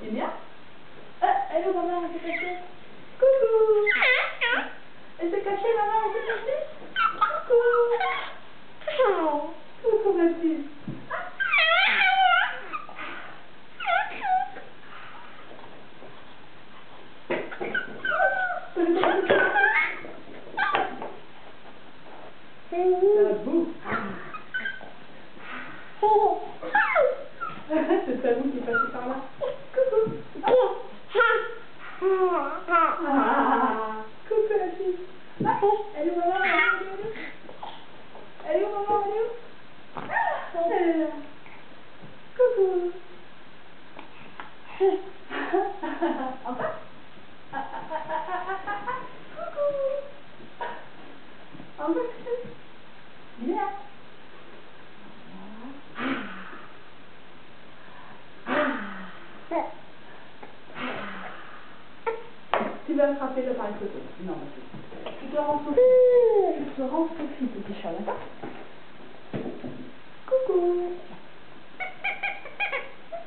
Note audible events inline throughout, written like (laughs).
C'est bien Ah, où, maman, elle s'est cachée Coucou Elle s'est cachée, maman, elle s'est cachée Coucou Oh, coucou, ma fille Ça boue C'est ta boue (laughs) qui est passée par là. Coucou. Ah, coucou la fille. Ah, elle est où maman Elle est où Elle est où maman Elle est où Ah, elle est là. Coucou. Encore Ah, ah, ah, ah, ah, ah, ah, ah. Coucou. Encore Viens. Tu vas attraper l'appareil photo. Non. Tu te rends Sophie. Tu te rends Sophie, petit chat, d'accord Coucou.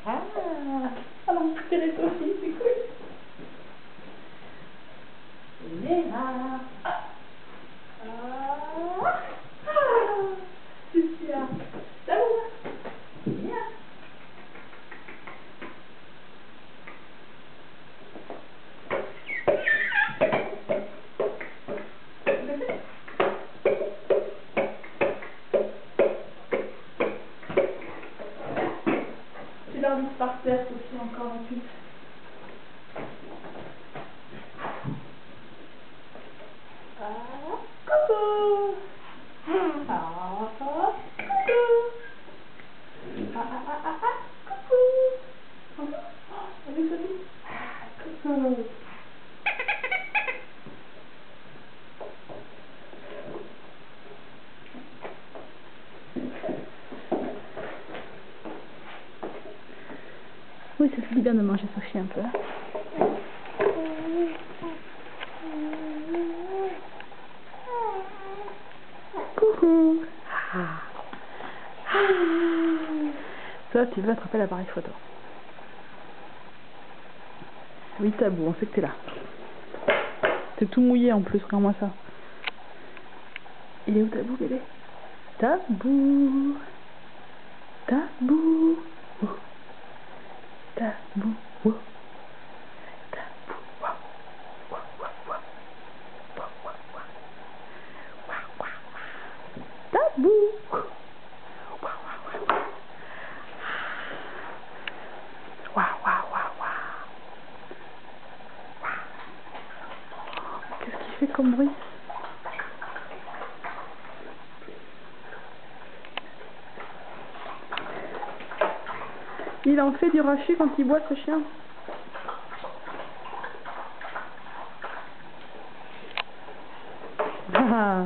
Ah, alors c'est cool. Léa. Ah. Ah. Ah. Super. Salut. Viens. Par terre aussi encore un peu. Ah, coucou Ah, coucou Ah, ah, ah, ah, ah, coucou Encore Oh, avec Sophie Ah, coucou Oui, ça bien de manger Sophie un peu. Coucou. Ça, tu veux attraper l'appareil photo. Oui, tabou, on sait que t'es là. T'es tout mouillé en plus, regarde-moi ça. Il est où tabou, bébé? Tabou. Tabou. Oh. Tabou. Oh. Tabou. Qu'est-ce qu'il fait comme bruit Il en fait du rachis quand il boit ce chien. Ah.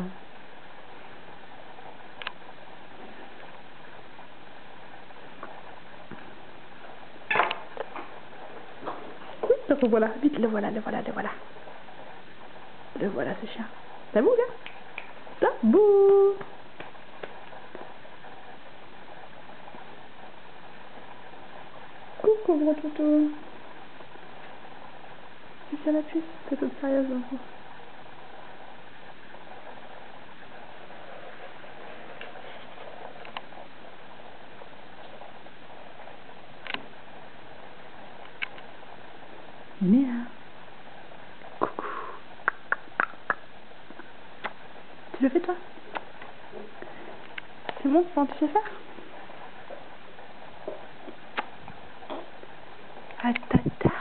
Le revoilà. Vite, le voilà, le voilà, le voilà. Le voilà ce chien. T'as vu, Là, Coucou, gros toutou. Tu tiens la puce T'es toute sérieuse, hein. Mia. Coucou. Tu le fais toi? Montres comment tu sais faire? Atata.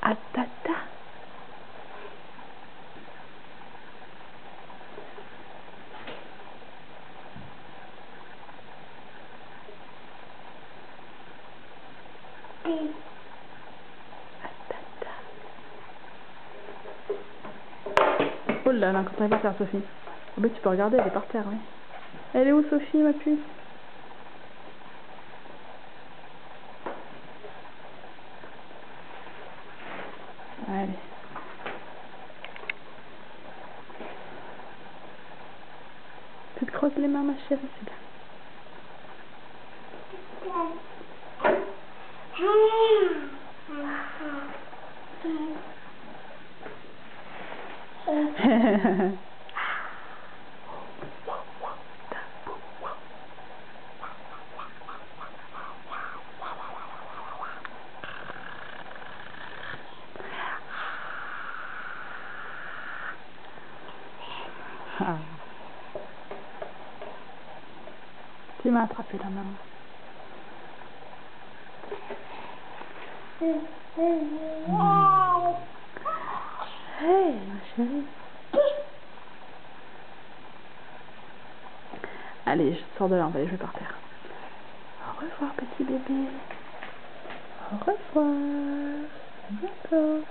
Atata. Oh là quand on est par Sophie. Oh bah, tu peux regarder, elle est par terre, oui. Elle est où, Sophie, ma puce? Allez. Tu te crosses les mains, ma chérie, c'est bien. (laughs) (laughs) Tu m'as attrapé la main. Hey, ma chérie. Allez, je sors de là, on va aller jouer par terre. Au revoir, petit bébé. Au revoir. À bientôt.